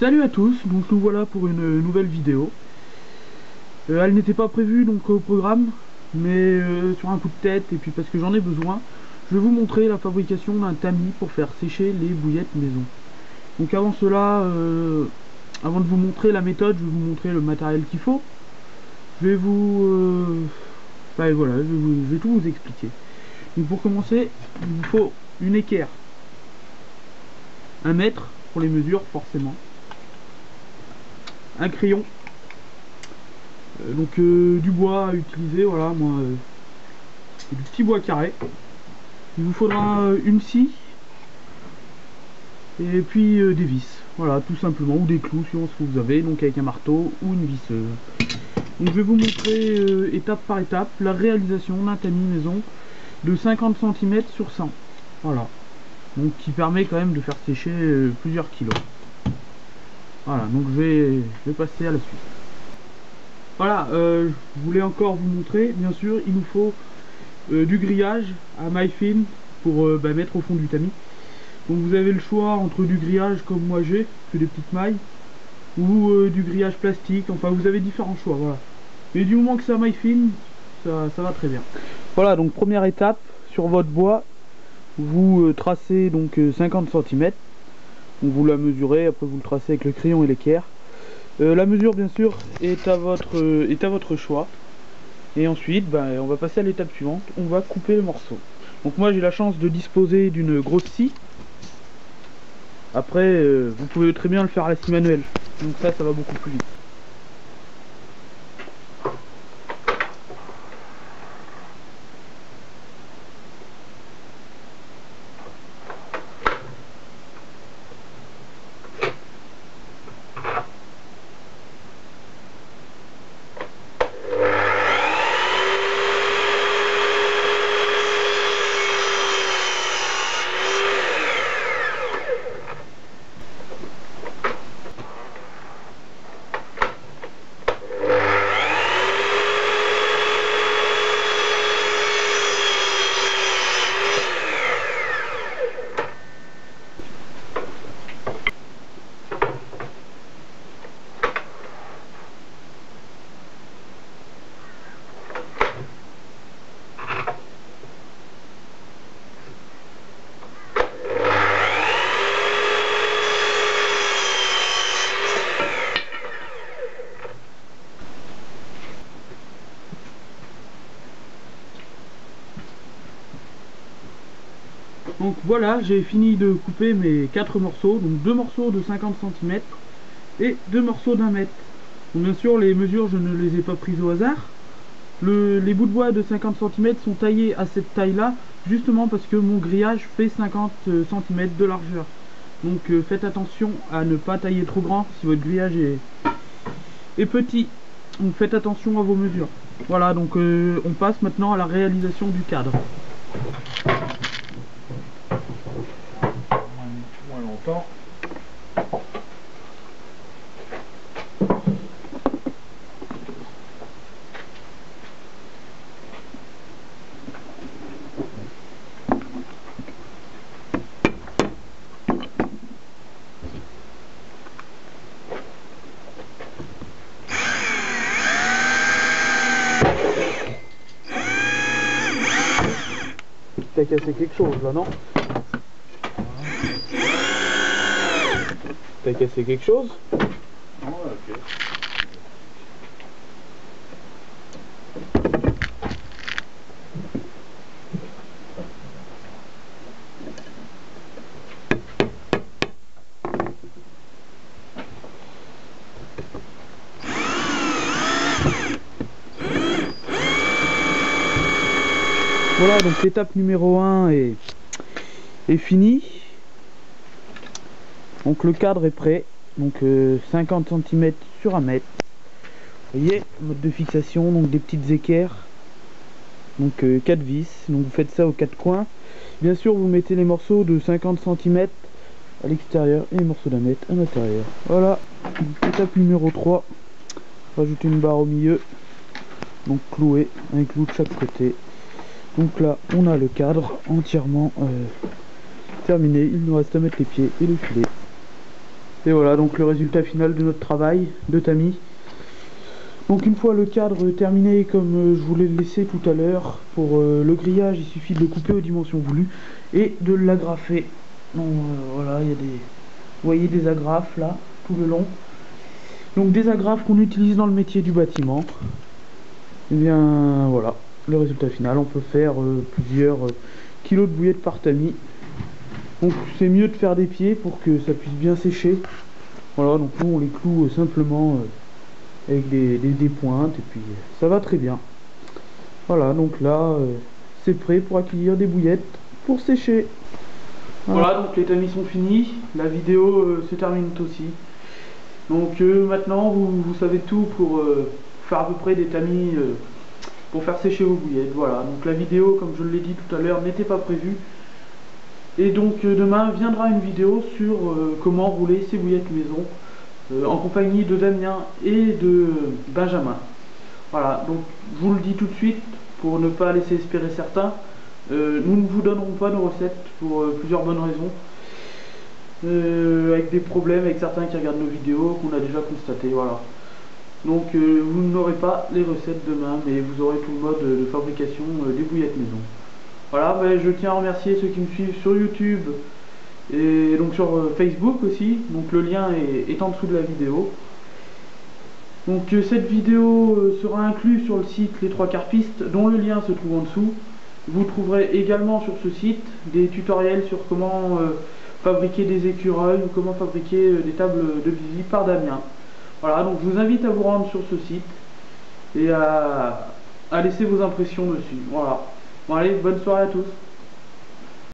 Salut à tous, nous voilà pour une nouvelle vidéo. Euh, elle n'était pas prévue donc au programme, mais euh, sur un coup de tête et puis parce que j'en ai besoin, je vais vous montrer la fabrication d'un tamis pour faire sécher les bouillettes maison. Donc avant cela, euh, avant de vous montrer la méthode, je vais vous montrer le matériel qu'il faut. Je vais vous... Enfin voilà, je vais, je vais tout vous expliquer. Donc pour commencer, il vous faut une équerre. Un mètre pour les mesures forcément un crayon. Euh, donc euh, du bois à utiliser voilà moi euh, du petit bois carré. Il vous faudra une scie. Et puis des vis voilà tout simplement. Ou des clous suivant ce que vous avez. Donc avec un marteau ou une visseuse. Donc je vais vous montrer étape par étape la réalisation d'un tamis maison de 50 cm sur 100 voilà. Donc qui permet quand même de faire sécher plusieurs kilos voilà, donc je vais, passer à la suite. Voilà, euh, je voulais encore vous montrer, bien sûr, il nous faut euh, du grillage à maille fine pour euh, bah, mettre au fond du tamis. Donc vous avez le choix entre du grillage comme moi j'ai, que des petites mailles, ou du grillage plastique, enfin vous avez différents choix, voilà. Mais du moment que c'est à maille fine, ça, ça va très bien. Voilà, donc première étape, sur votre bois, vous tracez donc 50 cm vous la mesurez, après vous le tracez avec le crayon et l'équerre. Euh, la mesure bien sûr est à votre, euh, est à votre choix. Et ensuite, ben, on va passer à l'étape suivante, on va couper le morceau. Donc moi j'ai la chance de disposer d'une grosse scie. Après, euh, vous pouvez très bien le faire à la scie manuelle. Donc ça, ça va beaucoup plus vite. Donc voilà, j'ai fini de couper mes 4 morceaux, donc deux morceaux de 50 cm et deux morceaux d'un mètre. Bien sûr, les mesures, je ne les ai pas prises au hasard. les bouts de bois de 50 cm sont taillés à cette taille-là, justement parce que mon grillage fait 50 cm de largeur. Donc euh, faites attention à ne pas tailler trop grand si votre grillage est, est petit. Donc faites attention à vos mesures. Voilà, donc euh, on passe maintenant à la réalisation du cadre. T'as cassé quelque chose là, non? T'as cassé quelque chose ok. Voilà, donc l'étape numéro 1 est, est finie. Donc le cadre est prêt. Donc 50 euh, cm sur 1 mètre. Vous voyez, mode de fixation, donc des petites équerres. Donc 4 euh, vis. Donc vous faites ça aux quatre coins. Bien sûr, vous mettez les morceaux de 50 cm à l'extérieur et les morceaux d'un mètre à l'intérieur. Voilà. étape numéro 3. Rajouter une barre au milieu. Donc clouer un clou de chaque côté donc là on a le cadre entièrement euh, terminé il nous reste à mettre les pieds et le filet Et voilà donc le résultat final de notre travail de tamis. Donc une fois le cadre terminé comme euh, je vous l'ai laissé tout à l'heure, pour euh, le grillage il suffit de le couper aux dimensions voulues et de l'agrafer. Donc euh, voilà, il y a des. Voyez des agrafes là, tout le long. Donc des agrafes qu'on utilise dans le métier du bâtiment. Et bien voilà, le résultat final, on peut faire plusieurs kilos de bouillettes par tamis. Donc c'est mieux de faire des pieds pour que ça puisse bien sécher. Voilà, donc nous on les cloue simplement avec des, pointes et puis ça va très bien. Voilà, donc là euh, c'est prêt pour accueillir des bouillettes pour sécher. Voilà, donc les tamis sont finis, la vidéo euh, se termine aussi. Donc euh, maintenant vous, savez tout pour faire à peu près des tamis pour faire sécher vos bouillettes. Voilà, donc la vidéo comme je l'ai dit tout à l'heure n'était pas prévue. Et donc demain viendra une vidéo sur comment rouler ces bouillettes maison. Euh, en compagnie de Damien et de Benjamin. Voilà, donc je vous le dis tout de suite pour ne pas laisser espérer certains. Euh, nous ne vous donnerons pas nos recettes pour euh, plusieurs bonnes raisons. avec des problèmes avec certains qui regardent nos vidéos qu'on a déjà constaté. Voilà. Donc vous n'aurez pas les recettes demain, mais vous aurez tout le mode de fabrication des bouillettes maison. Voilà, ben, je tiens à remercier ceux qui me suivent sur YouTube, et donc sur euh, Facebook aussi, donc le lien est, en dessous de la vidéo. Donc euh, cette vidéo euh, sera incluse sur le site Les Trois Carpistes, dont le lien se trouve en dessous. Vous trouverez également sur ce site des tutoriels sur comment fabriquer des écureuils ou comment fabriquer des tables de visite par Damien. Voilà, donc je vous invite à vous rendre sur ce site et à, à laisser vos impressions dessus. Voilà. Bon allez, bonne soirée à tous.